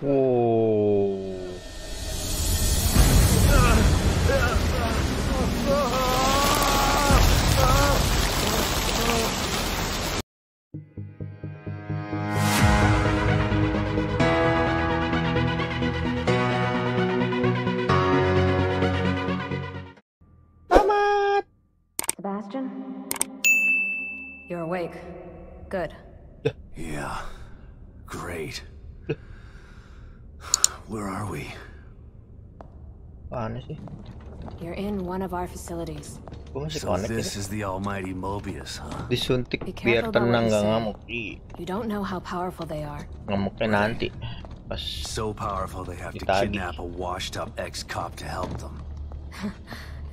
Oh. Tamat! Sebastian? You're awake. Good. Yeah. Great. Where are we? Paano sih? You're in one of our facilities. So this is the almighty Mobius, huh? Disuntik Be biar careful about tenang you gak ngamuk. You don't know how powerful they are. ngamuknya nanti. Pas So powerful they have to kidnap a washed-up ex-cop to help them.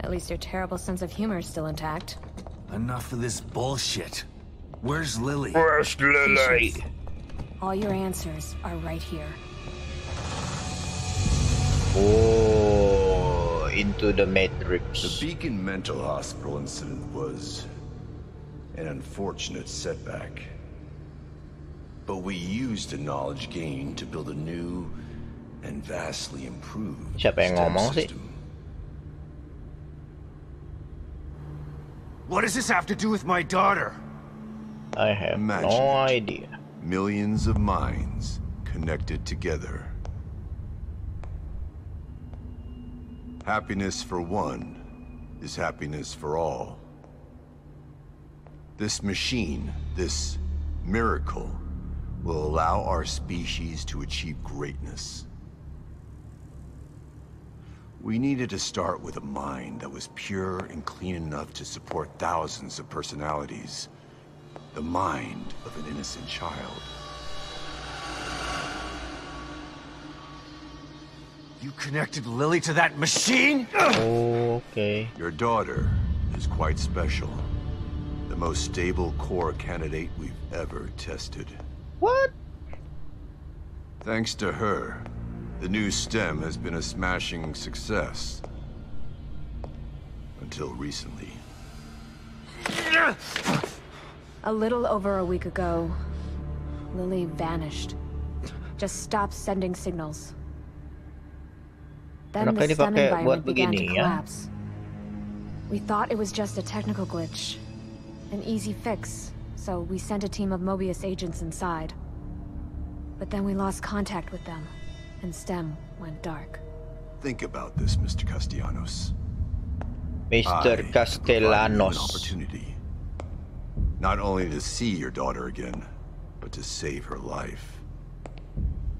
At least your terrible sense of humor is still intact. Enough of this bullshit. Where's Lily? Where's Lily? All your answers are right here. Oh, into the matrix. The Beacon Mental Hospital incident was an unfortunate setback. But we used the knowledge gained to build a new and vastly improved Siapa yang ngomong sih? system. What does this have to do with my daughter? I have Imagine no idea. Millions of minds connected together. Happiness for one is happiness for all. This machine, this miracle, will allow our species to achieve greatness. We needed to start with a mind that was pure and clean enough to support thousands of personalities. The mind of an innocent child. You connected Lily to that machine? Okay. Your daughter is quite special. The most stable core candidate we've ever tested. What? Thanks to her, the new STEM has been a smashing success. Until recently. A little over a week ago, Lily vanished. Just stopped sending signals. Then Ano the kayo STEM environment buat began to begini, ya? collapse. We thought it was just a technical glitch. An easy fix, so we sent a team of Mobius agents inside. But then we lost contact with them, and STEM went dark. Think about this, Mr. Castellanos. I Mr. have provided an Castellanos. opportunity. Not only to see your daughter again, but to save her life.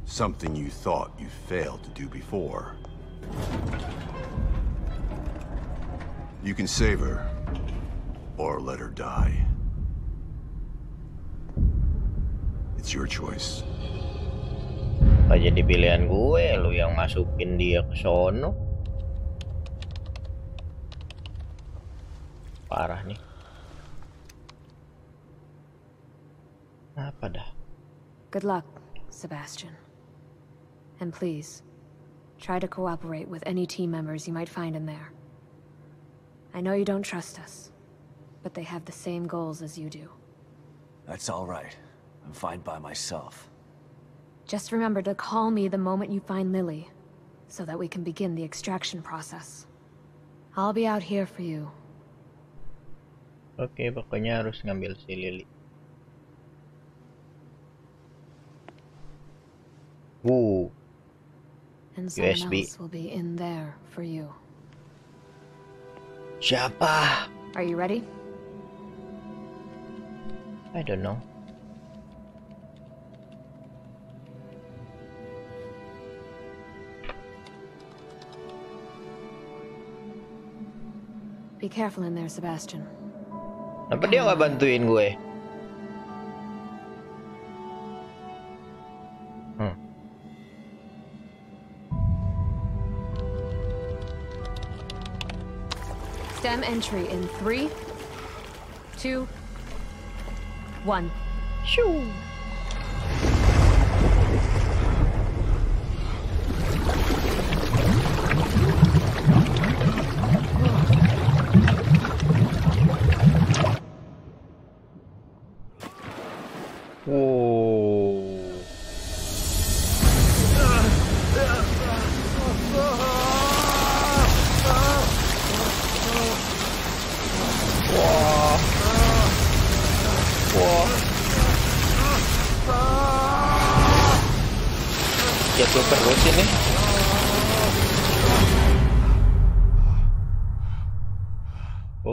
Something you thought you failed to do before. You can save her, or let her die. It's your choice. Apa jadi pilihan gue, lu yang masukin dia ke sono. Parah nih. Apa dah? Good luck, Sebastian. And please, try to cooperate with any team members you might find in there. I know you don't trust us, but they have the same goals as you do. That's all right. I'm fine by myself. Just remember to call me the moment you find Lily, so that we can begin the extraction process. I'll be out here for you. Oke, pokoknya harus ngambil si Lily. Uh, And someone USB. else will be in there for you. Siapa? Are you ready? I don't know. Be careful in there, Sebastian. Kenapa dia nggak bantuin gue? STEM entry in three, two, one. Shoo.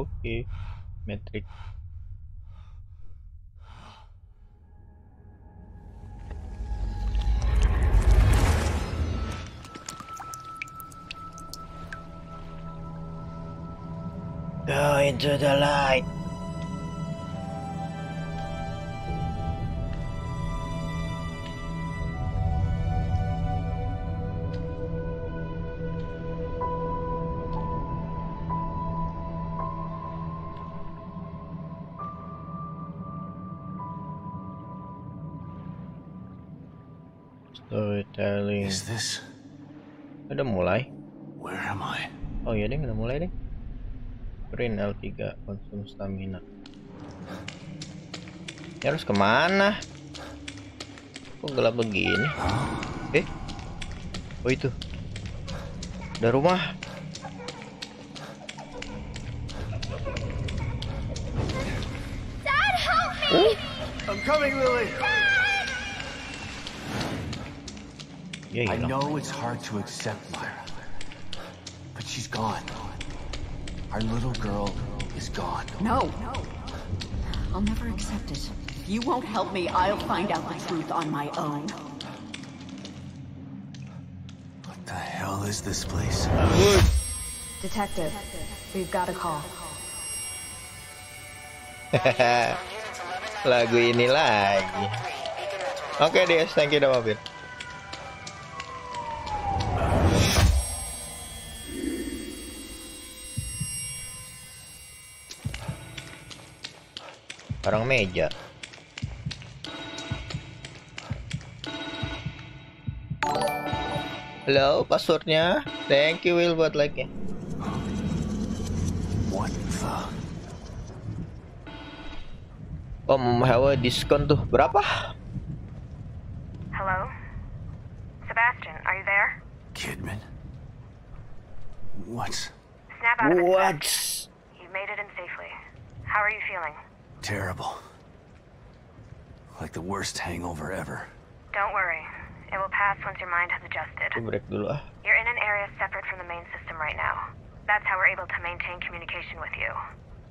Oke, metrik. Go into the light. Storytelling. Is this? Udah mulai. Where am I? Oh iya deh, udah mulai deh. Print L3 konsum stamina. Ya harus ke mana? Kok gelap begini? Eh? Oh itu. Ada rumah. I'm coming, Lily. Ya I hilang. know it's hard to accept, Myra, but she's gone. Our little girl is gone. No. no. I'll never accept it. If you won't help me, I'll find out the truth on my own. What the hell is this place? Detective, we've got a call. Lagu ini lagi. Oke deh, thank you udah mampir. Orang meja. Halo, passwordnya. Thank you Will buat like-nya. What the? Oh, diskon tuh. Berapa? Hello? Sebastian, are you there? Kidman? What? Snap out of it. What? You made it in safely. How are you feeling? Terrible. Like the worst hangover ever. Don't worry. It will pass once your mind has adjusted. Aku break dulu ah. You're in an area separate from the main system right now. That's how we're able to maintain communication with you.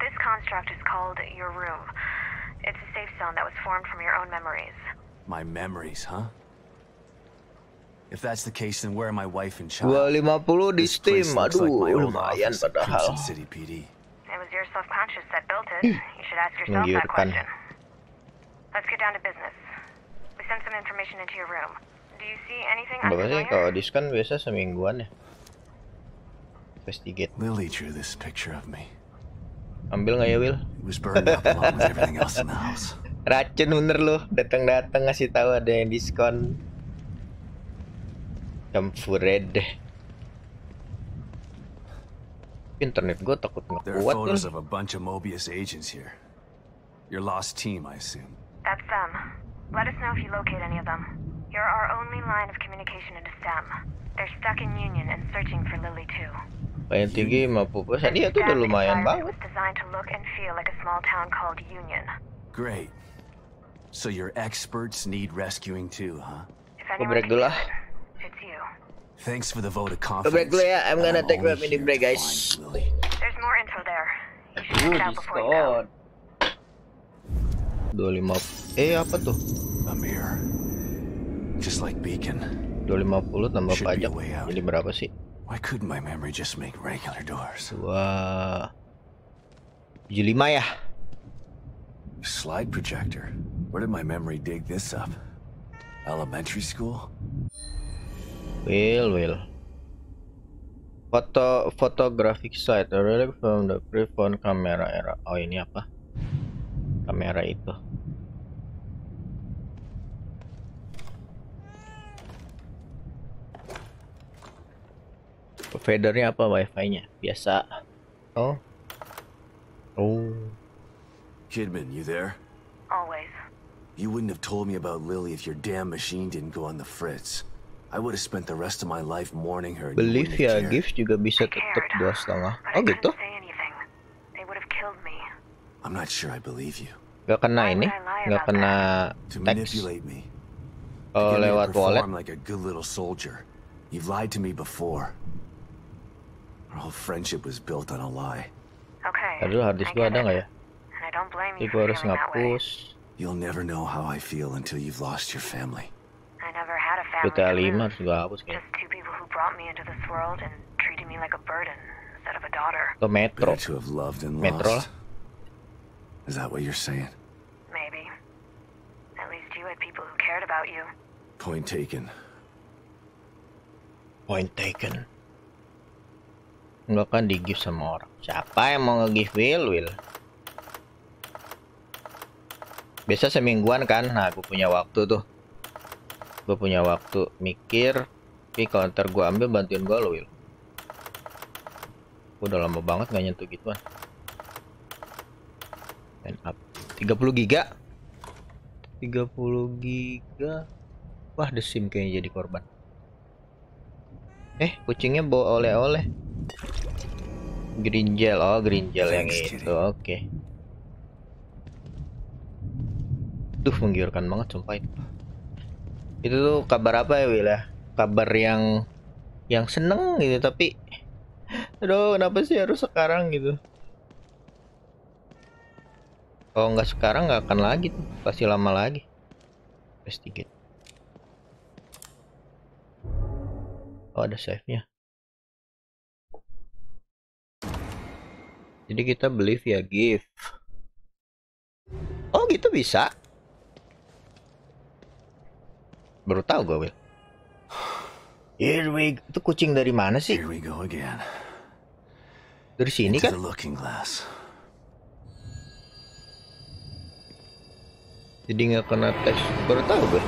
This construct is called your room. It's a safe zone that was formed from your own memories. My memories, huh? If that's the case, then where are my wife and child? 250 di This Steam. place looks Aduh, like my lumayan office padahal. Crimson City PD. Your subconscious that built it. You should ask yourself that Menggiurkan. question. Let's get down to business. We sent some information into your room. Do you see anything Berapa sih kalau unfamiliar? diskon biasa semingguan ya? Investigate. Lily drew this picture of me. Ambil nggak ya Will? It was burned up along with everything else in the house. Racun bener lu. Datang-datang ngasih tahu ada yang diskon. Campur red. Internet gue takut nggak There are kuat photos of a bunch of Mobius agents here. Your lost team, I assume. That's them. Let us know if you locate any of them. You're our only line of communication into STEM. They're stuck in Union and searching for Lily too. Kayak tinggi 50 persen. Iya tuh udah STEM lumayan environment banget. was designed to look and feel like a small town called Union. Great. So your experts need rescuing too, huh? If Gue anyone break can dulu do lah. it, it's you. Thanks for the vote of confidence. break dulu ya. I'm gonna take only a mini break guys. There's more info there. You should check it out before you go. diskon. 250. Eh apa tuh? A mirror. Just like Beacon. 250 tambah pajak. Jadi berapa sih? Why couldn't my memory just make regular doors? Dua 75 ya? Slide projector. Where did my memory dig this up? Elementary school? Will, will. Foto photographic site, a relic from the pre-phone camera era. Oh ini apa? Kamera itu. Fadernya apa wifi-nya? Biasa. Oh. Oh. Kidman, you there? Always. You wouldn't have told me about Lily if your damn machine didn't go on the fritz. I would have spent the rest of my life mourning her. and you wouldn't Bolivia gift juga bisa I tetap cared, dua setengah. but Oh I gitu? couldn't say anything. They would have killed me. I'm not sure I believe you. Gak kena ini? would I lie Gak about kena To teks? manipulate me. Oh, Get me to lewat wallet. perform like a good little soldier. You've lied to me before. Our whole friendship was built on a lie. Okay. Aduh, harddisk I gua get ada it. nggak ya? And I don't blame Jadi you gua for harus feeling that way. ngapus. You'll never know how I feel until you've lost your family. I never had a family. GTA to 5 lose. harus gua hapus kayaknya. Just two people who brought me into this world and treated me like a burden instead of a daughter. Ke Metro. Better to have loved and Metro lost. Is that what you're saying? Maybe. At least you had people who cared about you. Point taken. Point taken. Enggak kan di give sama orang. Siapa yang mau nge-give Will? Will. Biasa semingguan kan. Nah, gue punya waktu tuh. Gue punya waktu mikir. Tapi kalau ntar gue ambil bantuin gue lo Will. Gue udah lama banget nggak nyentuh gituan. Line up. 30 giga. 30 giga. Wah, The Sim kayaknya jadi korban. Eh, kucingnya bawa oleh-oleh. Green gel, oh green gel yang itu, oke. Duh, menggiurkan banget sumpah itu. Itu tuh kabar apa ya, Will ya? Kabar yang yang seneng gitu, tapi aduh, kenapa sih harus sekarang gitu? Kalau nggak sekarang nggak akan lagi tuh, pasti lama lagi. Investigate. Oh, ada save-nya. Jadi kita beli via gift. Oh, gitu bisa. Baru tahu gue, Will. Here we Itu kucing dari mana sih? Here we go again. Dari sini Into kan? looking glass. Jadi nggak kena tes. Baru tahu gue.